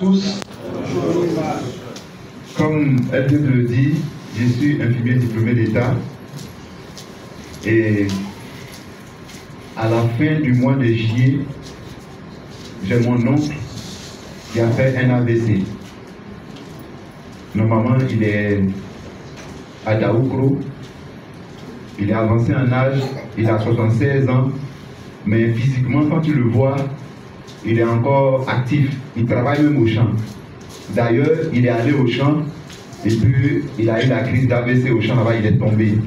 tous. Comme elle vient de le dire, je suis infirmier diplômé d'État. Et à la fin du mois de juillet, j'ai mon oncle qui a fait un AVC. Normalement, il est à Daoukro. Il est avancé en âge, il a 76 ans, mais physiquement, quand tu le vois, il est encore actif. Il travaille même au champ. D'ailleurs, il est allé au champ et puis il a eu la crise d'AVC au champ là-bas, il est tombé.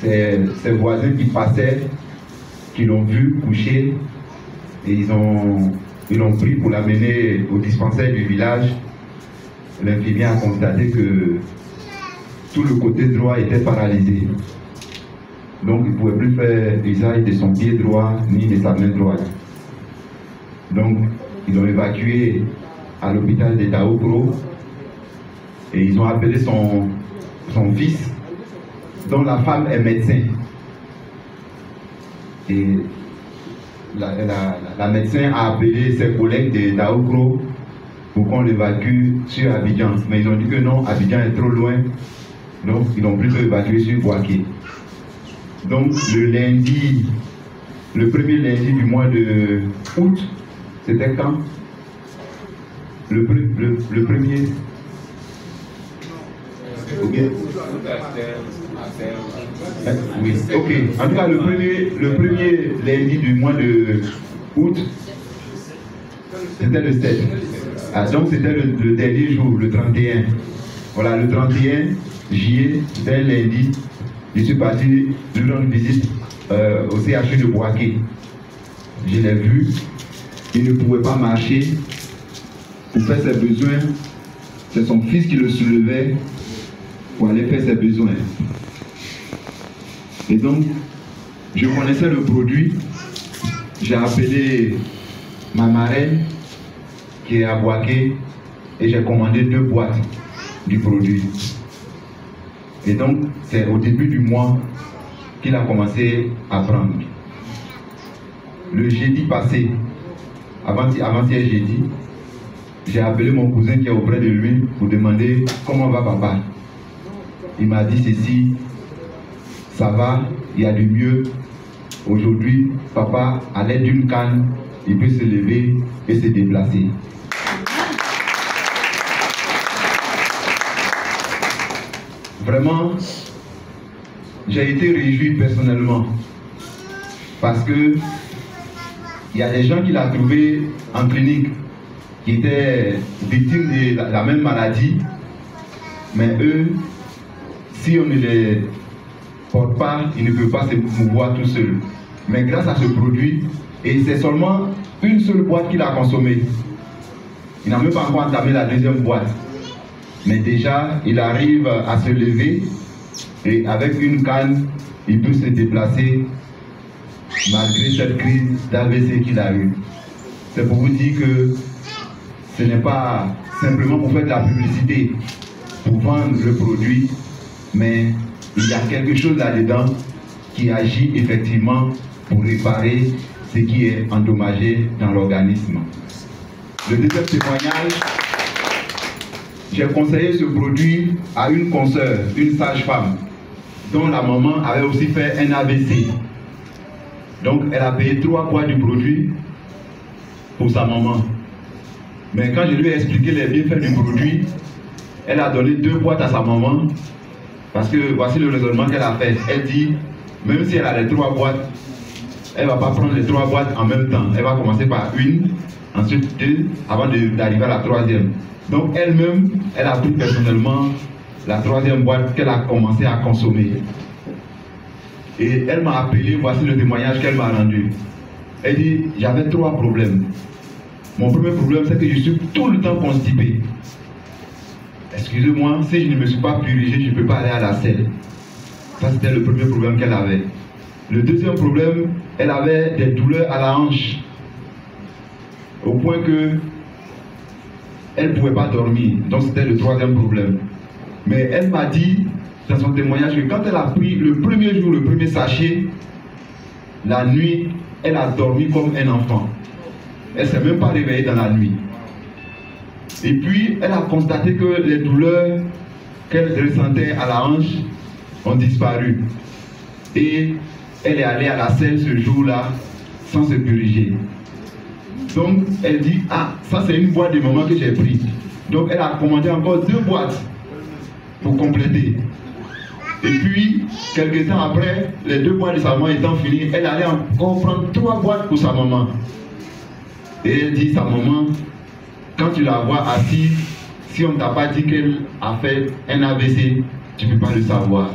C'est ses voisins qui passaient, qui l'ont vu coucher et ils ont ils l'ont pris pour l'amener au dispensaire du village. L'infirmier a constaté que tout le côté droit était paralysé. Donc il ne pouvait plus faire usage de son pied droit ni de sa main droite. Donc ils l'ont évacué à l'hôpital de Taokro et ils ont appelé son, son fils, dont la femme est médecin. Et la, médecin a appelé ses collègues de Taokro pour qu'on l'évacue sur Abidjan. Mais ils ont dit que non, Abidjan est trop loin. Donc ils l'ont plutôt évacué sur Boaké. Donc le lundi, le premier lundi du mois de août, c'était quand? Le, le, premier? Ok. Oui, ok. En tout cas, le premier, le premier lundi du mois de août, c'était le 7. Ah, donc c'était le, dernier jour, le 31. Voilà, le 31 juillet, c'était un lundi. Je suis parti lui rendre visite euh, au CHU de Boaké. Je l'ai vu. Il ne pouvait pas marcher pour faire ses besoins. C'est son fils qui le soulevait pour aller faire ses besoins. Et donc, je connaissais le produit. J'ai appelé ma marraine qui est à Boaké et j'ai commandé deux boîtes du produit. Et donc, c'est au début du mois qu'il a commencé à prendre. Le jeudi passé, avant-hier jeudi, j'ai appelé mon cousin qui est auprès de lui pour demander comment va papa. Il m'a dit ceci, ça va, il y a du mieux. Aujourd'hui, papa, à l'aide d'une canne, il peut se lever et se déplacer. Vraiment, j'ai été réjoui personnellement parce que il y a des gens qui l'ont trouvé en clinique qui étaient victimes de la même maladie, mais eux, si on ne les porte pas, ils ne peuvent pas se mouvoir tout seuls. Mais grâce à ce produit, et c'est seulement une seule boîte qu'il a consommée. Il n'a même pas encore entamé la deuxième boîte. Mais déjà, il arrive à se lever et avec une canne, il peut se déplacer malgré cette crise d'AVC qu'il a eue. C'est pour vous dire que ce n'est pas simplement pour faire de la publicité, pour vendre le produit, mais il y a quelque chose là-dedans qui agit effectivement pour réparer ce qui est endommagé dans l'organisme. Le deuxième témoignage, j'ai conseillé ce produit à une consoeur, une sage-femme, dont la maman avait aussi fait un AVC. Donc elle a payé trois fois du produit pour sa maman. Mais quand je lui ai expliqué les bienfaits du produit, elle a donné deux boîtes à sa maman parce que voici le raisonnement qu'elle a fait. Elle dit, même si elle a les trois boîtes, elle ne va pas prendre les trois boîtes en même temps. Elle va commencer par une, ensuite deux, avant d'arriver à la troisième. Donc elle-même, elle a pris personnellement la troisième boîte qu'elle a commencé à consommer. Et elle m'a appelé, voici le témoignage qu'elle m'a rendu. Elle dit, j'avais trois problèmes. Mon premier problème, c'est que je suis tout le temps constipé. Excusez-moi, si je ne me suis pas purgé, je ne peux pas aller à la selle. Ça, c'était le premier problème qu'elle avait. Le deuxième problème, elle avait des douleurs à la hanche. Au point que elle ne pouvait pas dormir. Donc, c'était le troisième problème. Mais elle m'a dit, dans son témoignage, que quand elle a pris le premier jour, le premier sachet, la nuit, elle a dormi comme un enfant. Elle ne s'est même pas réveillée dans la nuit. Et puis, elle a constaté que les douleurs qu'elle ressentait à la hanche ont disparu. Et elle est allée à la selle ce jour-là sans se puriger. Donc, elle dit, ah, ça c'est une boîte de moment que j'ai pris. Donc, elle a commandé encore deux boîtes pour compléter. Et puis, quelques temps après, les deux boîtes de sa maman étant finies, elle allait encore prendre trois boîtes pour sa maman. Et elle dit, sa maman, quand tu la vois assise, si on ne t'a pas dit qu'elle a fait un AVC, tu ne peux pas le savoir.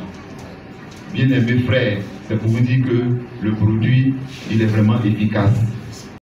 Bien aimé frère, c'est pour vous dire que le produit, il est vraiment efficace.